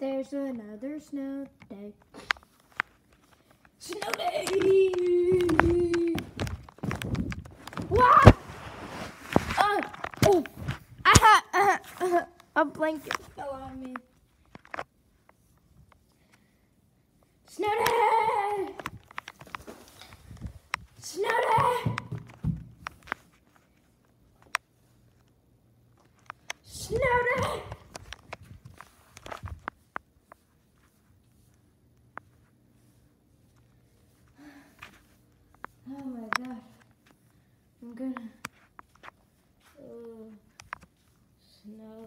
There's another snow day. Snow day! What? Uh, oh, ha. aha, aha. a blanket fell on me. Snow day! Snow day! Snow day! Oh my god. I'm gonna. Oh, snow.